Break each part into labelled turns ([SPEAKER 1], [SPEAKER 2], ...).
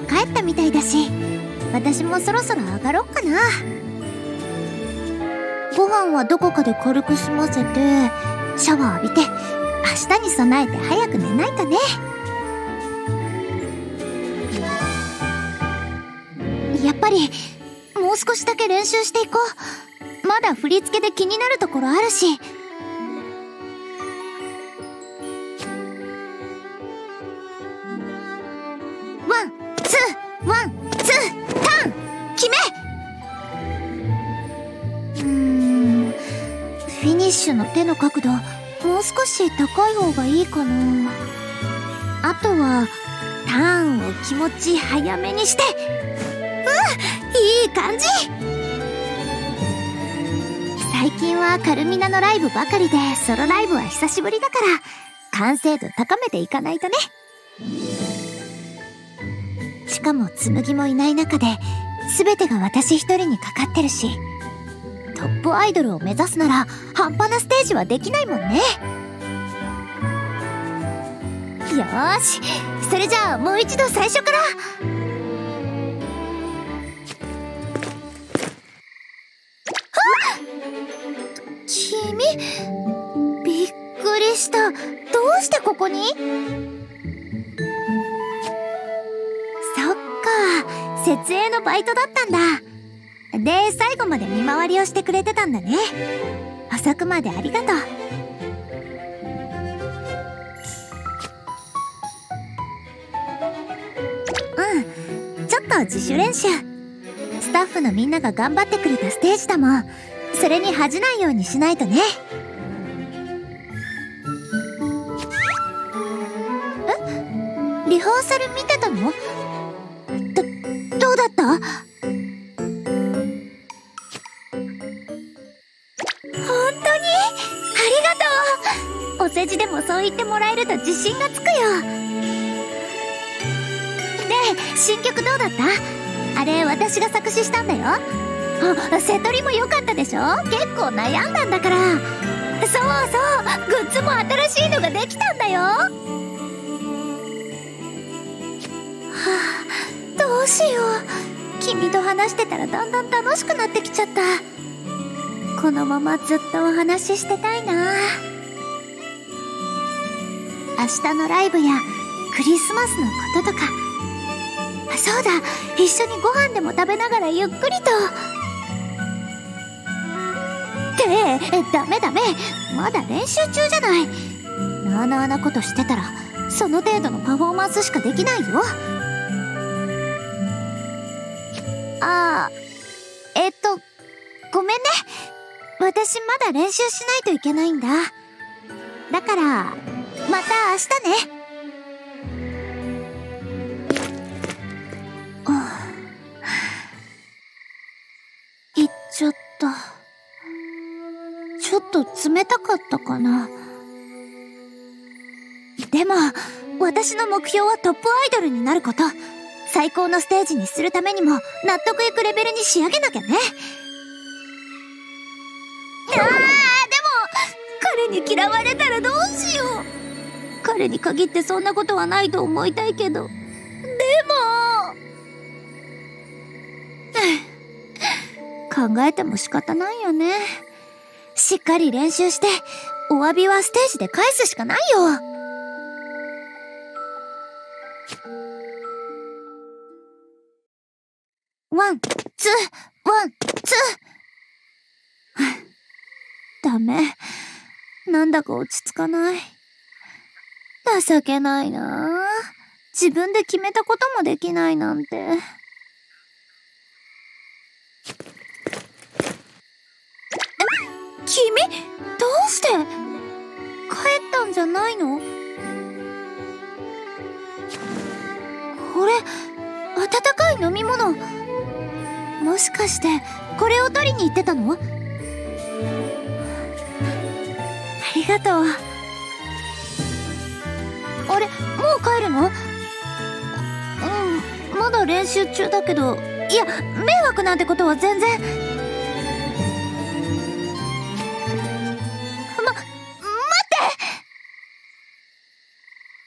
[SPEAKER 1] も帰ったみたいだし私もそろそろ上がろっかな。ご飯はどこかで軽く済ませてシャワー浴びて明日に備えて早く寝ないとね。やっぱりもう少しだけ練習していこう。まだ振り付けで気になるところあるし手の角度もう少し高い方がいいかな。あとはターンを気持ち早めにして。うんいい感じ。最近はカルミナのライブばかりでソロライブは久しぶりだから完成度高めていかないとね。しかも紬もいない中で全てが私一人にかかってるし。トップアイドルを目指すなら半端なステージはできないもんね。よし。それじゃあもう一度最初から。君びっくりした。どうしてここに？そっか。設営のバイトだったんだ。で最後まで見回りをしてくれてたんだね。遅くまでありがとう。うんちょっと自主練習。スタッフのみんなが頑張ってくれたステージだもん。それに恥じないようにしないとね。え？リハーサル見てたの？自信がつくよ。で新曲どうだった？あれ私が作詞したんだよ。あ瀬戸りも良かったでしょ？結構悩んだんだから。そうそうグッズも新しいのができたんだよ。はあどうしよう。君と話してたらだんだん楽しくなってきちゃった。このままずっとお話ししてたいな。明日のライブやクリスマスのこととか。そうだ。一緒にご飯でも食べながらゆっくりと。ってダメダメ。まだ練習中じゃない。なあなあなことしてたらその程度のパフォーマンスしかできないよ。ああえっとごめんね。私まだ練習しないといけないんだ。だからまた明日ね。行っちゃった。ちょっと冷たかったかな。でも私の目標はトップアイドルになること。最高のステージにするためにも納得いくレベルに仕上げなきゃね。あーでも彼に嫌われたらどうしよう。彼に限ってそんなことはないと思いたいけどでも考えても仕方ないよねしっかり練習してお詫びはステージで返すしかないよワン、ツー、ワン、ツー。ダメ。なんだか落ち着かない。情けないな。自分で決めたこともできないなんて。君どうして？帰ったんじゃないの？これ温かい飲み物。もしかしてこれを取りに行ってたの？ありがとう。もう帰るの？うんまだ練習中だけど。いや迷惑なんてことは全然。ま待っ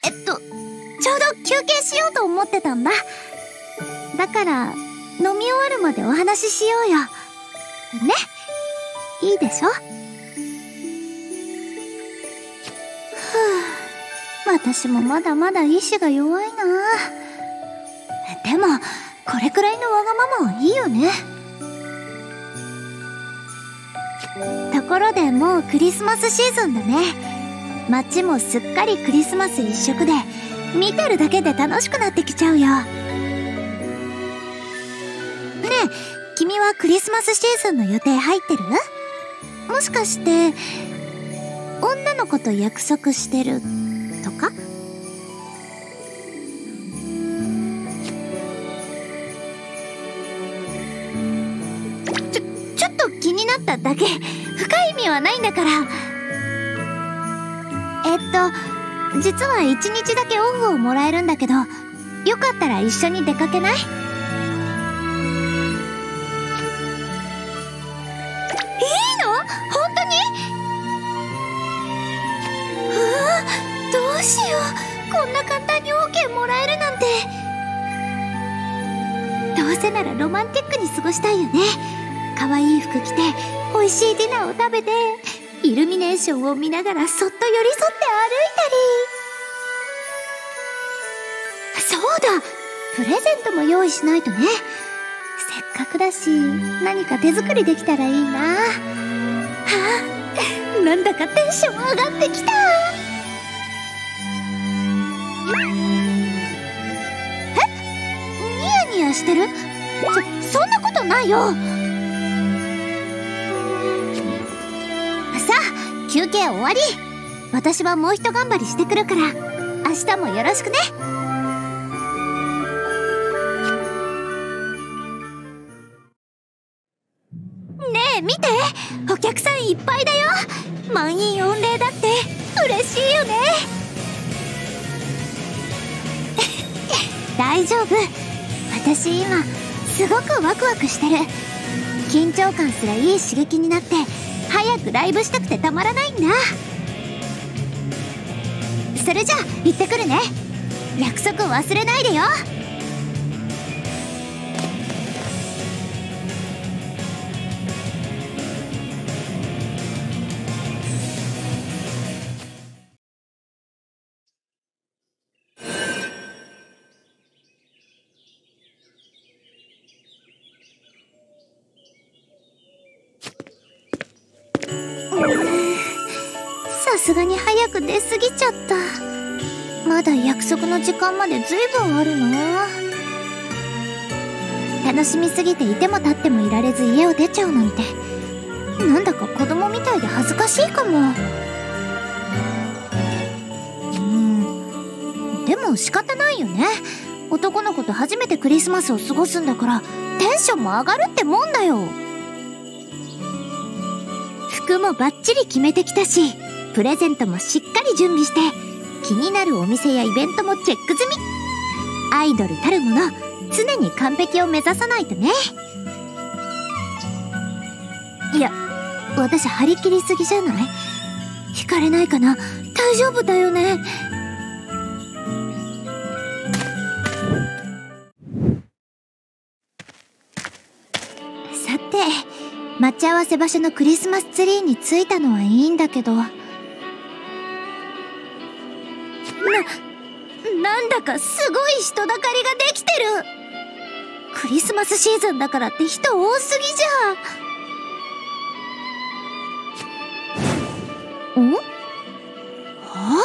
[SPEAKER 1] て！えっとちょうど休憩しようと思ってたんだ。だから飲み終わるまでお話ししようよ。ね？いいでしょ？私もまだまだ意志が弱いな。でもこれくらいのわがままはいいよね。ところでもうクリスマスシーズンだね。街もすっかりクリスマス一色で見てるだけで楽しくなってきちゃうよ。ねえ君はクリスマスシーズンの予定入ってる？もしかして女の子と約束してるだけ。深い意味はないんだから。えっと実は一日だけオフをもらえるんだけどよかったら一緒に出かけない？いいの？本当に？うわどうしよう。こんな簡単に OK もらえるなんて。どうせならロマンティックに過ごしたいよね。可愛い服着て美味しいディナーを食べてイルミネーションを見ながらそっと寄り添って歩いたり。そうだプレゼントも用意しないとね。せっかくだし何か手作りできたらいいな。はあなんだかテンション上がってきた。えニヤニヤしてる？そそんなことないよ。あ休憩終わり。私はもうひと頑張りしてくるから。明日もよろしくね。ねえ見て。お客さんいっぱいだよ。満員御礼だって。嬉しいよね。大丈夫。私今すごくワクワクしてる。緊張感すらいい刺激になって早くライブしたくてたまらないんだ。それじゃあ行ってくるね。約束忘れないでよ。さすがに早く出過ぎちゃった。まだ約束の時間までずいぶんあるな楽しみすぎていても立ってもいられず家を出ちゃうなんて。なんだか子供みたいで恥ずかしいかも。うん。でも仕方ないよね。男の子と初めてクリスマスを過ごすんだからテンションも上がるってもんだよ。服もバッチリ決めてきたしプレゼントもしっかり準備して気になるお店やイベントもチェック済み。アイドルたるもの常に完璧を目指さないとね。いや私張り切りすぎじゃない？惹かれないかな？大丈夫だよね？さて待ち合わせ場所のクリスマスツリーに着いたのはいいんだけど。な、なんだかすごい人だかりができてる。クリスマスシーズンだからって人多すぎじゃん。んあ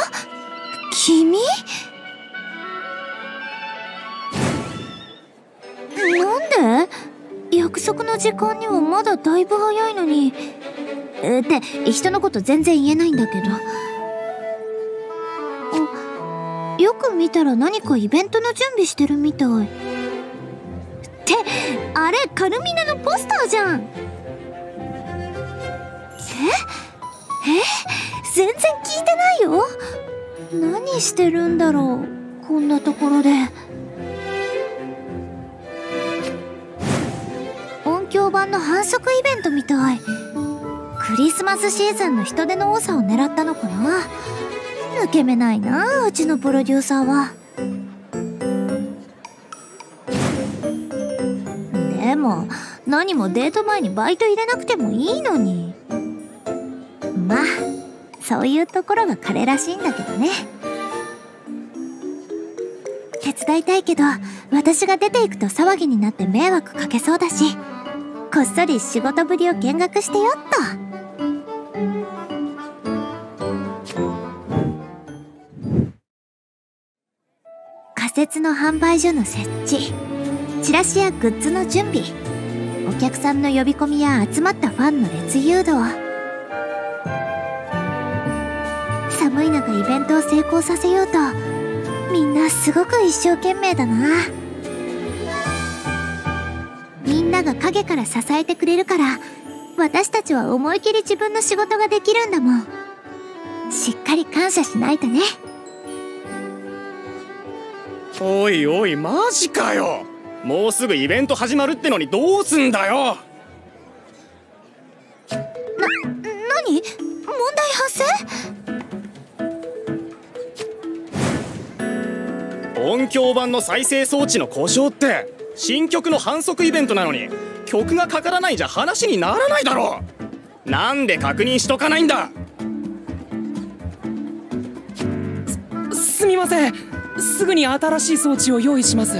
[SPEAKER 1] 君？なんで？約束の時間にはまだだいぶ早いのに。って人のこと全然言えないんだけど。たら何かイベントの準備してるみたい。ってあれカルミナのポスターじゃん。え？え？全然聞いてないよ。何してるんだろうこんなところで。音響版の反則イベントみたい。クリスマスシーズンの人手の多さを狙ったのかな。抜け目ないなうちのプロデューサーは。でも何もデート前にバイト入れなくてもいいのに。まあそういうところが彼らしいんだけどね。手伝いたいけど私が出ていくと騒ぎになって迷惑かけそうだしこっそり仕事ぶりを見学してよっと。設の販売所の設置チラシやグッズの準備お客さんの呼び込みや集まったファンの列誘導。寒い中イベントを成功させようとみんなすごく一生懸命だな。みんなが陰から支えてくれるから私たちは思い切り自分の仕事ができるんだもん。しっかり感謝しないとね。
[SPEAKER 2] おいおいマジかよ。もうすぐイベント始まるってのにどうすんだよ。
[SPEAKER 1] な、何？問題発
[SPEAKER 2] 生？音響版の再生装置の故障って新曲の反則イベントなのに曲がかからないじゃ話にならないだろなんで確認しとかないんだ。
[SPEAKER 3] すすみませんすぐに新しい装置を用意します。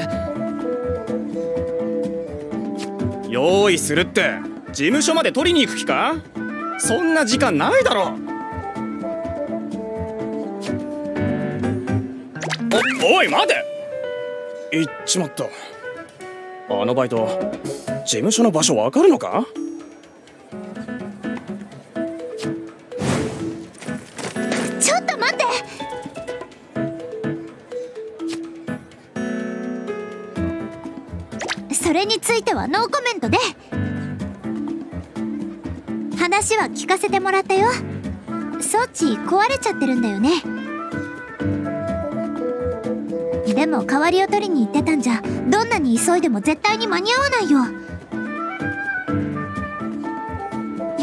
[SPEAKER 2] 用意するって事務所まで取りに行く気か？そんな時間ないだろ。おおい待て！行っちまった。あのバイト事務所の場所わかるのか？
[SPEAKER 1] ついてはノーコメントで。話は聞かせてもらったよ。装置壊れちゃってるんだよね。でも代わりを取りに行ってたんじゃどんなに急いでも絶対に間に合わないよ。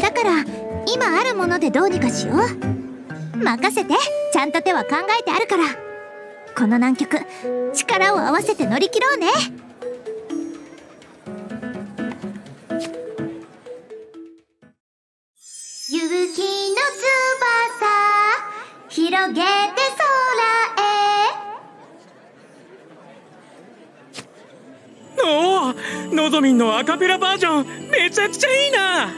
[SPEAKER 1] だから今あるものでどうにかしよう。任せて。ちゃんと手は考えてあるから。この難局力を合わせて乗り切ろうね。げて空へ。
[SPEAKER 3] おおのどみんのアカペラバージョン。めちゃくちゃいいな。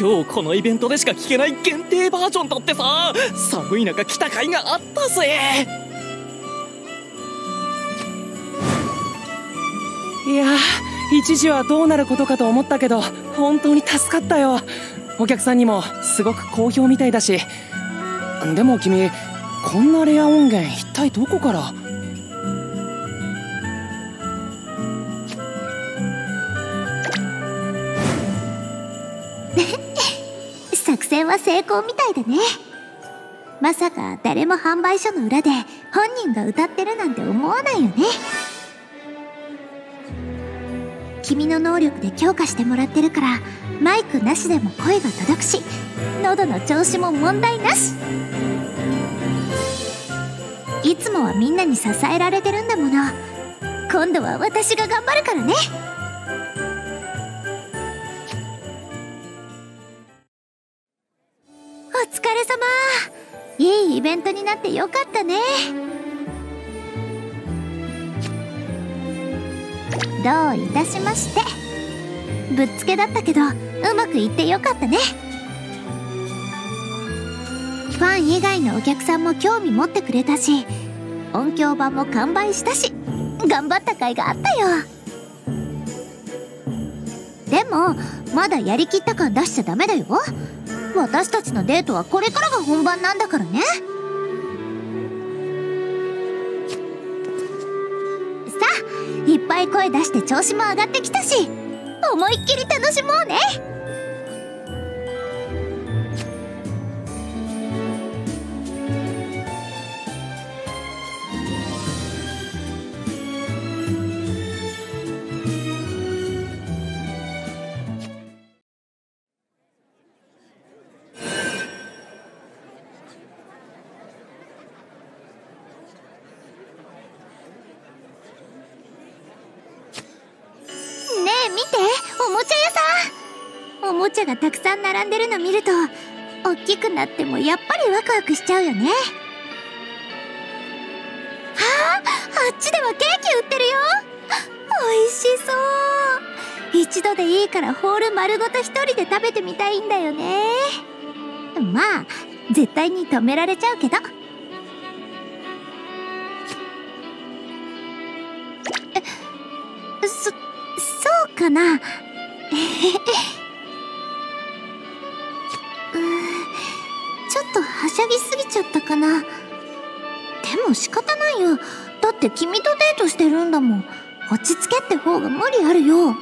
[SPEAKER 3] 今日このイベントでしか聴けない限定バージョンだってさ。寒い中来た甲斐があったぜ。いや一時はどうなることかと思ったけど本当に助かったよお客さんにもすごく好評みたいだしでも君こんなレア音源一体どこから？
[SPEAKER 1] 作戦は成功みたいだね。まさか誰も販売所の裏で本人が歌ってるなんて思わないよね。君の能力で強化してもらってるからマイクなしでも声が届くし喉の調子も問題なし。いつもはみんなに支えられてるんだもの。今度は私が頑張るからね。お疲れ様。いいイベントになってよかったね。どういたしまして。ぶっつけだったけどうまくいってよかったね。ファン以外のお客さんも興味持ってくれたし音響版も完売したし頑張った甲斐があったよ。でもまだやりきった感出しちゃダメだよ。私たちのデートはこれからが本番なんだからね。さあいっぱい声出して調子も上がってきたし思いっきり楽しもうね。見ておもちゃ屋さん。おもちゃがたくさん並んでるの見ると大きくなってもやっぱりワクワクしちゃうよね。はああっちではケーキ売ってるよ。美味しそう。一度でいいからホール丸ごと一人で食べてみたいんだよね。まあ絶対に止められちゃうけど。かなうーちょっとはしゃぎすぎちゃったかな。でも仕方ないよ。だって君とデートしてるんだもん。落ち着けって方が無理あるよ。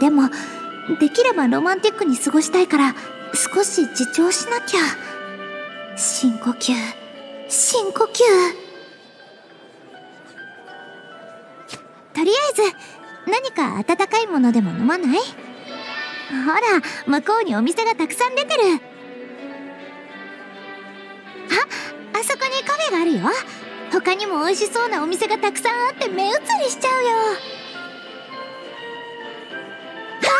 [SPEAKER 1] でもできればロマンティックに過ごしたいから少し自重しなきゃ。深呼吸。深呼吸。りあえず何か温かいものでも飲まない？ほら向こうにお店がたくさん出てる。ああそこにカフェがあるよ。他にも美味しそうなお店がたくさんあって目移りしちゃうよ。あ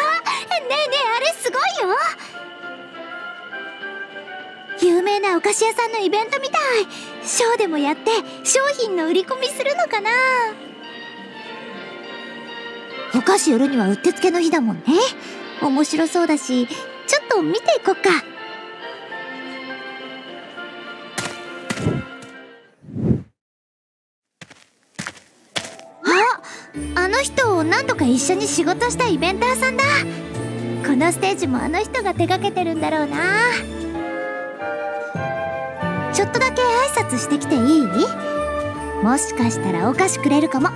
[SPEAKER 1] ねえねえあれすごいよ。有名なお菓子屋さんのイベントみたい。ショーでもやって商品の売り込みするのかな。お菓子売るにはうってつけの日だもんね。面白そうだしちょっと見ていこっか。ああの人を何度か一緒に仕事したイベンターさんだ。このステージもあの人が手掛けてるんだろうな。ちょっとだけ挨拶してきていい？もしかしたらお菓子くれるかも。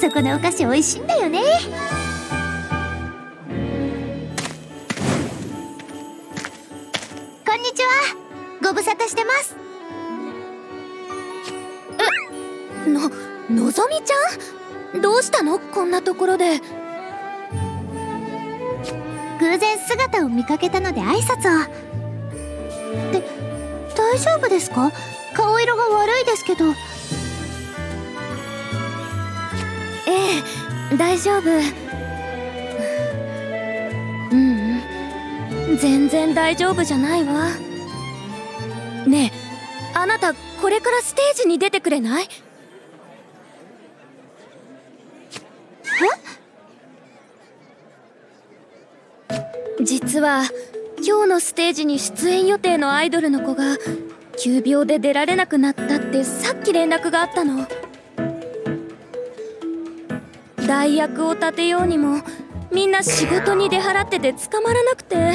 [SPEAKER 1] そこのお菓子美味しいんだよね。こんにちは。ご無沙汰してます。
[SPEAKER 4] えののぞみちゃん？どうしたの？こんなところで。
[SPEAKER 1] 偶然姿を見かけたので挨拶を。で大丈夫ですか？顔色が悪いですけど。
[SPEAKER 4] え大丈夫。ううん。全然大丈夫じゃないわ。ねえあなたこれからステージに出てくれない？え？実は今日のステージに出演予定のアイドルの子が急病で出られなくなったってさっき連絡があったの。代役を立てようにもみんな仕事に出払ってて捕まらなくて。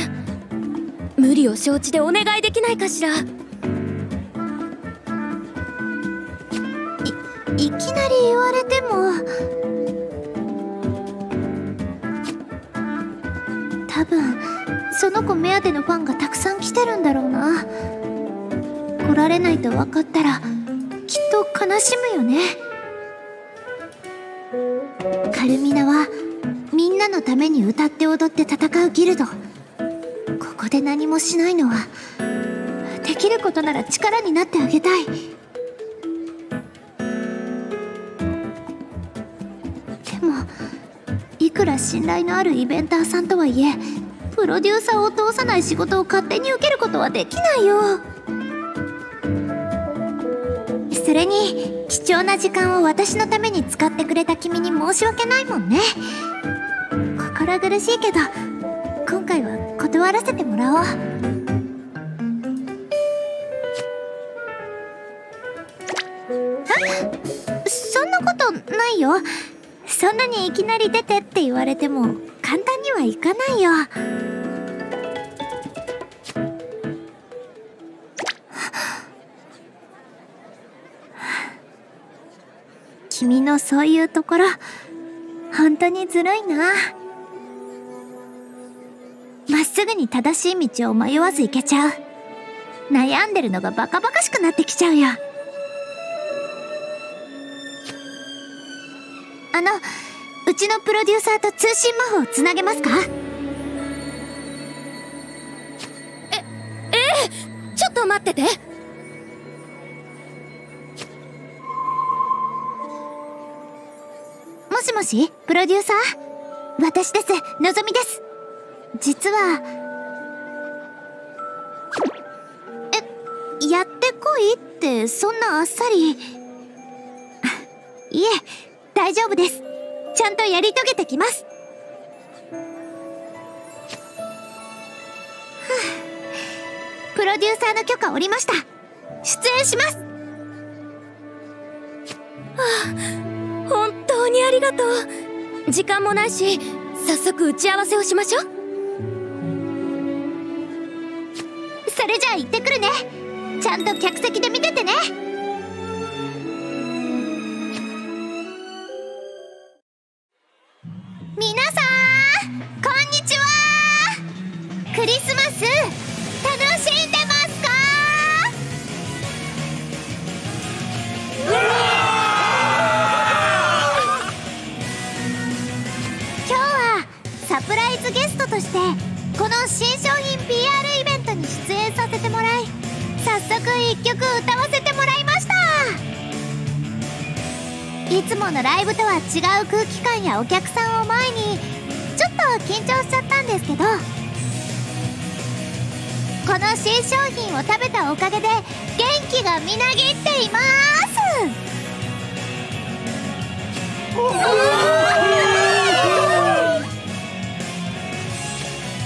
[SPEAKER 4] 無理を承知でお願いできないかしら。
[SPEAKER 1] いいきなり言われても。多分その子目当てのファンがたくさん来てるんだろうな。来られないと分かったらきっと悲しむよね。カルミナはみんなのために歌って踊って戦うギルド。ここで何もしないのはできることなら力になってあげたい。でもいくら信頼のあるイベンターさんとはいえプロデューサーを通さない仕事を勝手に受けることはできないよ。それに貴重な時間を私のために使ってくれた君に申し訳ないもんね。心苦しいけど今回は断らせてもらおう。そんなことないよ。そんなにいきなり出てって言われても簡単にはいかないよ。君のそういうところ本当にずるいな。まっすぐに正しい道を迷わず行けちゃう。悩んでるのがバカバカしくなってきちゃうよ。あのうちのプロデューサーと通信魔法をつなげますか？
[SPEAKER 4] えええちょっと待ってて。
[SPEAKER 1] しもしプロデューサー？私です。のぞみです。実はえやってこいってそんなあっさり。いえ大丈夫です。ちゃんとやり遂げてきます。プロデューサーの許可おりました。出演します。
[SPEAKER 4] はあ。本当にありがとう。時間もないし早速打ち合わせをしましょう。
[SPEAKER 1] それじゃあ行ってくるね。ちゃんと客席で見ててね。曲歌わせてもらいました。いつものライブとは違う空気感やお客さんを前にちょっと緊張しちゃったんですけどこの新商品を食べたおかげで元気がみなぎっています。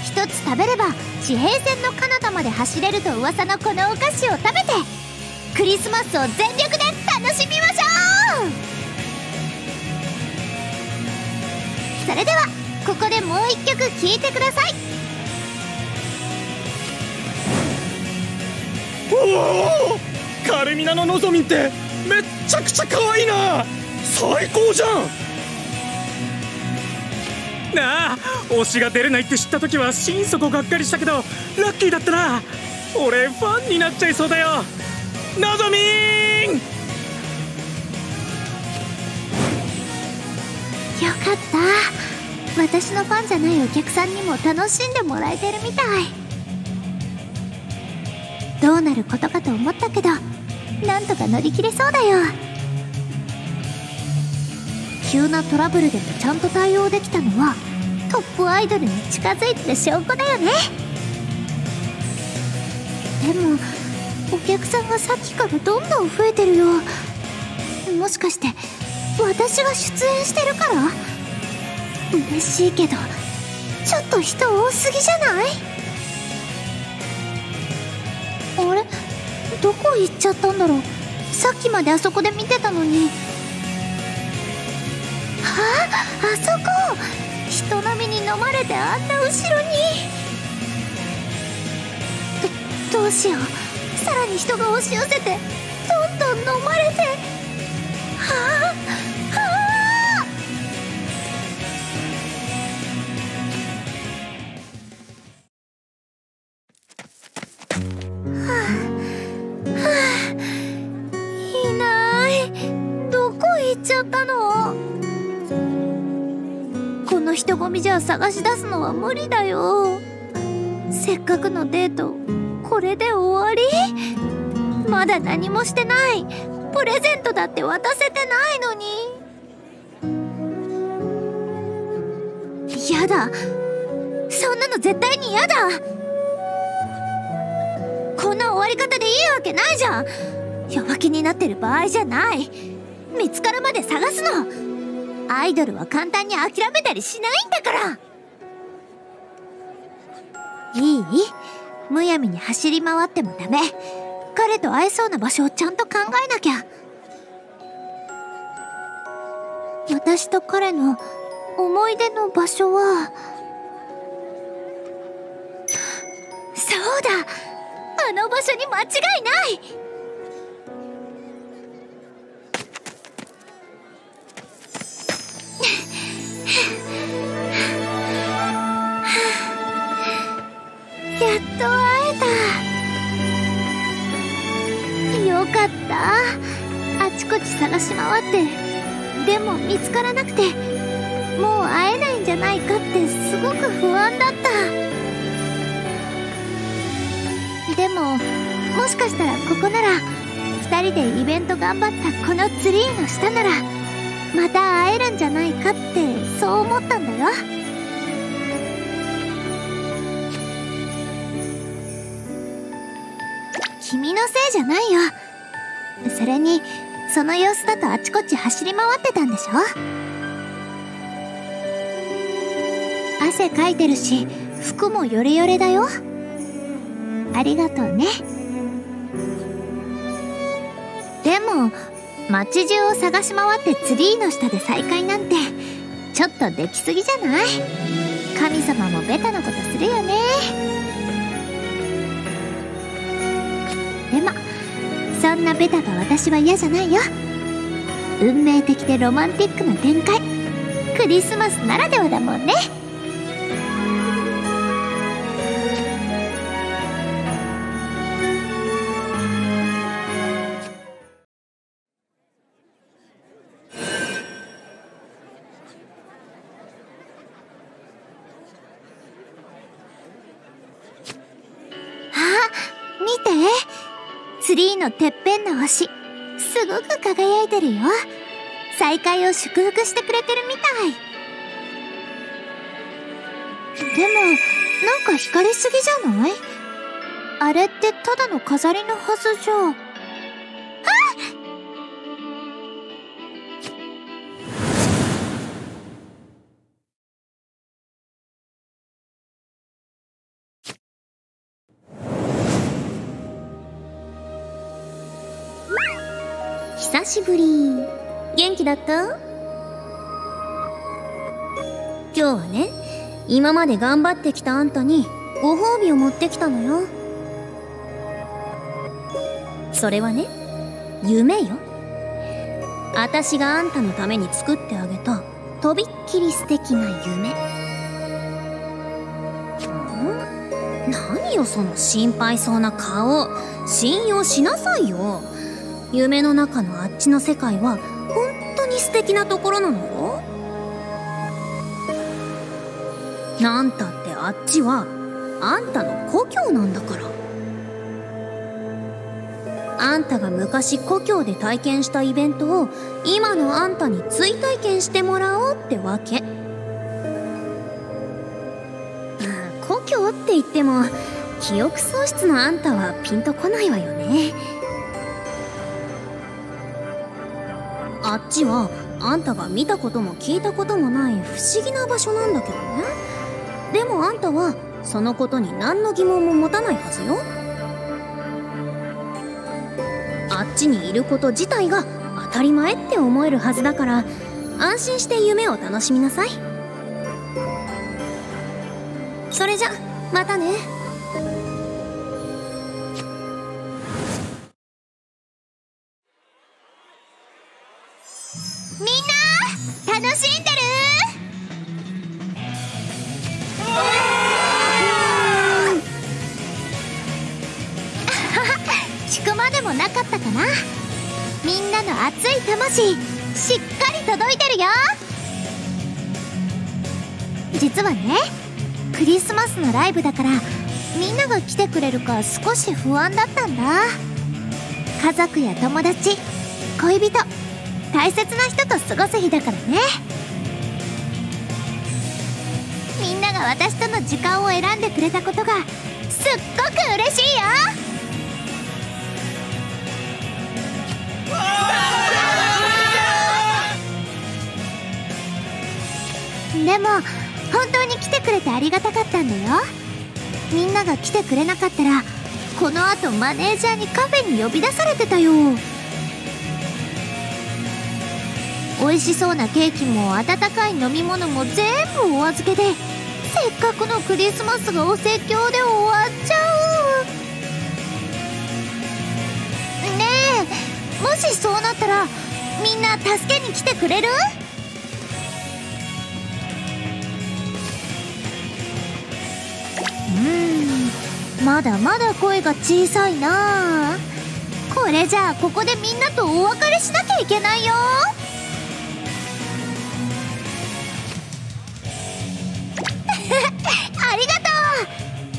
[SPEAKER 1] 一つ食べれば地平線の彼方まで走れると噂のこのお菓子を食べてクリスマスを全力で楽しみましょう。それではここでもう一曲聴いてください。
[SPEAKER 2] おおカルミナののぞみってめっちゃくちゃ可愛いな。最高じゃん。
[SPEAKER 5] なあ推しが出れないって知った時は心底がっかりしたけどラッキーだったな。俺ファンになっちゃいそうだよ。のぞみーん！
[SPEAKER 1] よかった。私のファンじゃないお客さんにも楽しんでもらえてるみたい。どうなることかと思ったけどなんとか乗り切れそうだよ。急なトラブルでもちゃんと対応できたのはトップアイドルに近づいてる証拠だよね。でもお客さんがさっきからどんどん増えてるよ。もしかして私が出演してるから？嬉しいけどちょっと人多すぎじゃない？あれ？どこ行っちゃったんだろう？さっきまであそこで見てたのに。あそこ人波に飲まれてあんな後ろにどどうしようさらに人が押し寄せてどんどん飲まれてはあはあはあいないどこ行っちゃったのの人混みじゃ探し出すのは無理だよ。せっかくのデートこれで終わり？まだ何もしてない。プレゼントだって渡せてないのに。やだ。そんなの絶対に嫌だ。こんな終わり方でいいわけないじゃん。弱気になってる場合じゃない。見つかるまで探すの。アイドルは簡単に諦めたりしないんだから。いい？むやみに走り回ってもダメ。彼と会えそうな場所をちゃんと考えなきゃ。私と彼の思い出の場所は。そうだ。あの場所に間違いない。やっと会えた。よかった。あちこち探し回って。でも見つからなくて。もう会えないんじゃないかってすごく不安だった。でももしかしたらここなら2人でイベント頑張ったこのツリーの下ならまた会えるんじゃないかってそう思ったんだよ。君のせいじゃないよ。それにその様子だとあちこち走り回ってたんでしょ。汗かいてるし服もヨレヨレだよ。ありがとうね。でも街中を探し回ってツリーの下で再会なんてちょっとできすぎじゃない？神様もベタなことするよね。でもそんなベタが私は嫌じゃないよ。運命的でロマンティックな展開。クリスマスならではだもんね。のてっぺんの星。すごく輝いてるよ。再会を祝福してくれてるみたい。でもなんか光りすぎじゃない？あれってただの飾りのはずじゃ。しぶり。元気だった？今日はね今まで頑張ってきたあんたにご褒美を持ってきたのよ。それはね夢よ。私があんたのために作ってあげたとびっきり素敵な夢。何よその心配そうな顔。信用しなさいよ。夢の中のあっちの世界は本当に素敵なところなのよ。なんたってあっちはあんたの故郷なんだから。あんたが昔故郷で体験したイベントを今のあんたに追体験してもらおうってわけ。故郷って言っても記憶喪失のあんたはピンとこないわよね。あっちはあんたが見たことも聞いたこともない不思議な場所なんだけどね。でもあんたはそのことに何の疑問も持たないはずよ。あっちにいること自体が当たり前って思えるはずだから安心して夢を楽しみなさい。それじゃまたね。みんな楽しんでる？聞くまでもなかったかな？みんなの熱い魂しっかり届いてるよ。実はねクリスマスのライブだからみんなが来てくれるか少し不安だったんだ。家族や友達恋人大切な人と過ごす日だからね。みんなが私との時間を選んでくれたことがすっごく嬉しいよ。でも本当に来てくれてありがたかったんだよ。みんなが来てくれなかったらこのあとマネージャーにカフェに呼び出されてたよ。美味しそうなケーキも温かい飲み物も全部お預けでせっかくのクリスマスがお説教で終わっちゃう。ねえもしそうなったらみんな助けに来てくれる？うんまだまだ声が小さいな。これじゃあここでみんなとお別れしなきゃいけないよ。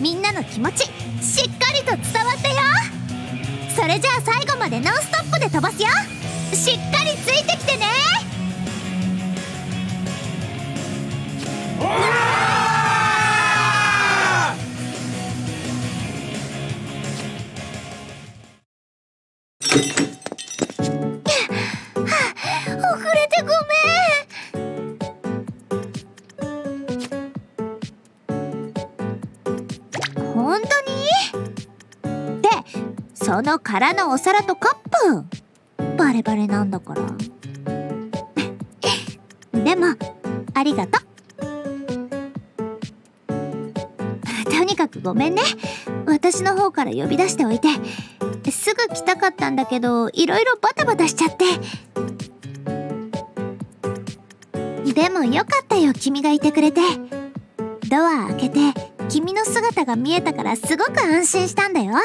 [SPEAKER 1] みんなの気持ちしっかりと伝わったよ。それじゃあ最後までノンストップで飛ばすよ。しっかりついて。の空のお皿とカップ。バレバレなんだから。でもありがとう。とにかくごめんね。私の方から呼び出しておいて。すぐ来たかったんだけどいろいろバタバタしちゃって。でもよかったよ君がいてくれて。ドア開けて君の姿が見えたからすごく安心したんだよ。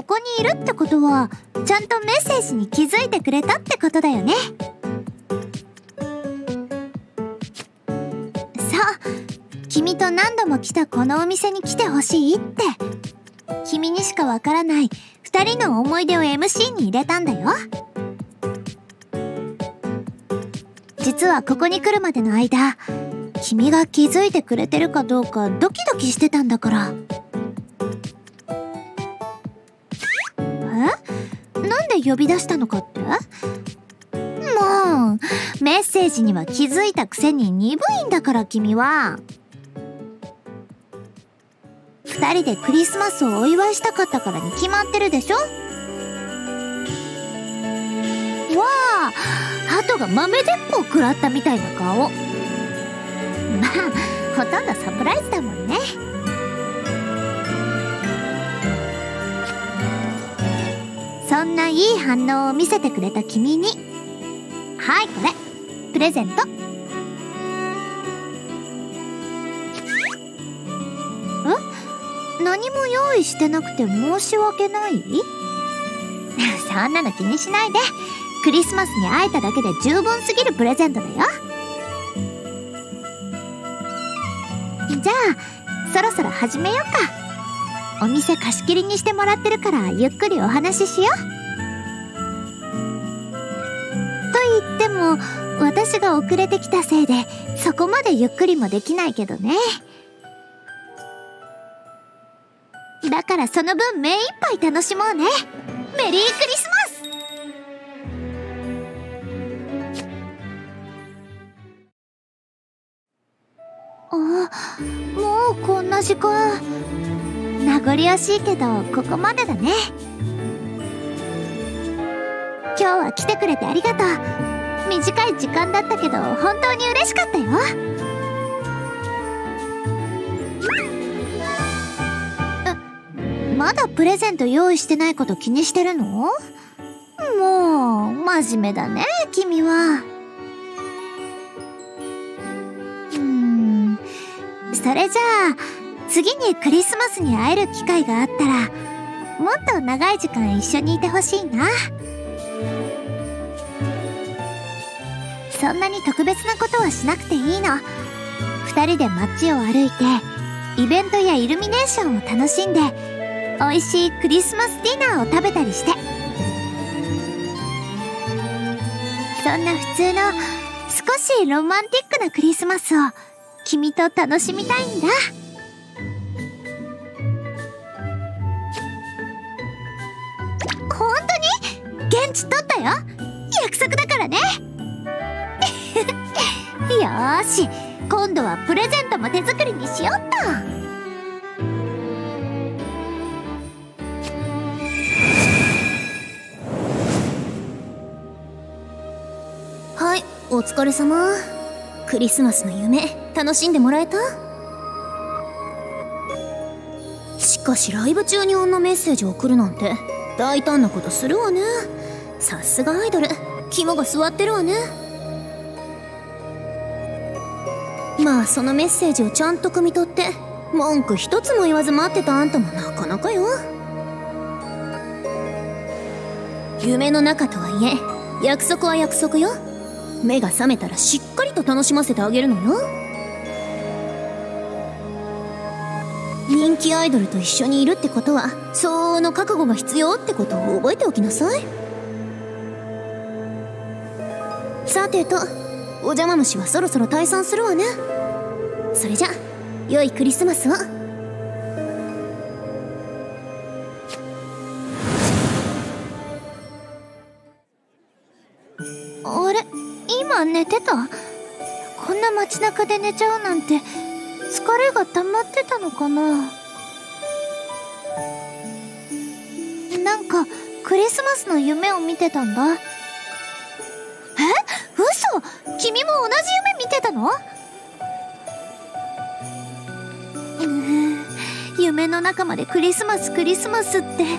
[SPEAKER 1] ここにいるってことはちゃんとメッセージに気づいてくれたってことだよね。そう君と何度も来たこのお店に来てほしいって。君にしかわからない2人の思い出を MC に入れたんだよ。実はここに来るまでの間君が気づいてくれてるかどうかドキドキしてたんだから。呼び出したのかって？もうメッセージには気づいたくせに鈍いんだから君は。2人でクリスマスをお祝いしたかったからに決まってるでしょ？わあ鳩が豆鉄砲食らったみたいな顔。まあほとんどサプライズだもんね。そんないい反応を見せてくれた君に。はいこれ。プレゼント。え？何も用意してなくて申し訳ない？そんなの気にしないで。クリスマスに会えただけで十分すぎるプレゼントだよ。じゃあそろそろ始めようか。お店貸し切りにしてもらってるからゆっくりお話ししよう。と言っても私が遅れてきたせいでそこまでゆっくりもできないけどね。だからその分目いっぱい楽しもうね。メリークリスマス!あもうこんな時間。名残惜しいけどここまでだね。今日は来てくれてありがとう。短い時間だったけど本当に嬉しかったよ。まだプレゼント用意してないこと気にしてるの？もう真面目だね君は。うん。それじゃあ次にクリスマスに会える機会があったらもっと長い時間一緒にいてほしいな。そんなに特別なことはしなくていいの。2人で街を歩いてイベントやイルミネーションを楽しんで美味しいクリスマスディナーを食べたりして。そんな普通の少しロマンティックなクリスマスを君と楽しみたいんだ。当に現地取ったよ。約束だからね。よし。今度はプレゼントも手作りにしよっと。
[SPEAKER 4] はいお疲れ様。クリスマスの夢楽しんでもらえた？しかしライブ中にあんなメッセージ送るなんて大胆なことするわね。さすがアイドル。肝が据わってるわね。まあそのメッセージをちゃんと汲み取って文句一つも言わず待ってたあんたもなかなかよ。夢の中とはいえ約束は約束よ。目が覚めたらしっかりと楽しませてあげるのよ。人気アイドルと一緒にいるってことは相応の覚悟が必要ってことを覚えておきなさい。さてとお邪魔虫はそろそろ退散するわね。それじゃ良いクリスマスを。
[SPEAKER 1] あれ今寝てた？こんな街中で寝ちゃうなんて疲れが溜まってたのかな？なんかクリスマスの夢を見てたんだ。嘘。君も同じ夢見てたの？うー夢の中までクリスマスクリスマスって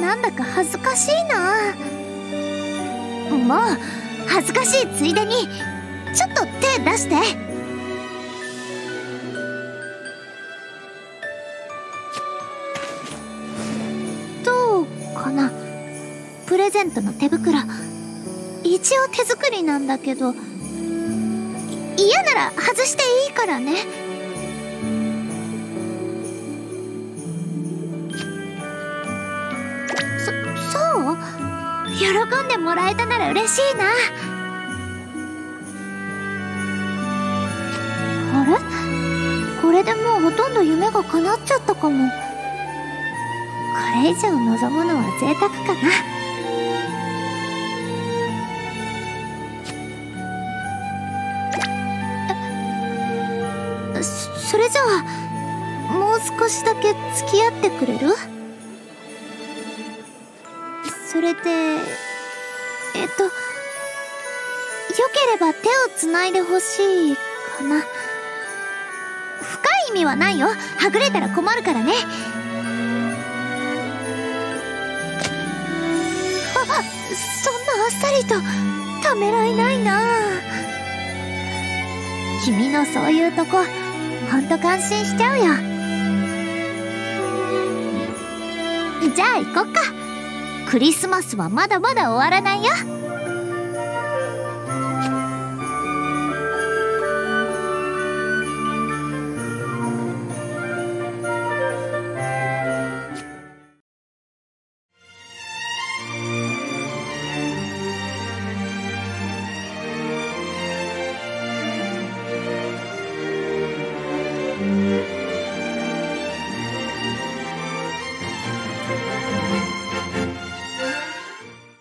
[SPEAKER 1] なんだか恥ずかしいな。もう恥ずかしいついでにちょっと手出して。どうかな？プレゼントの手袋。一応手作りなんだけど嫌なら外していいからね。そそう？喜んでもらえたなら嬉しいな。あれ？これでもうほとんど夢が叶っちゃったかも。これ以上望むのは贅沢かな。それじゃあもう少しだけ付き合ってくれる？それでえっとよければ手をつないでほしいかな。深い意味はないよ。はぐれたら困るからね。あそんなあっさりとためらいないな。君のそういうとこんと感心しちゃうよ。じゃあ行こっか。クリスマスはまだまだ終わらないよ。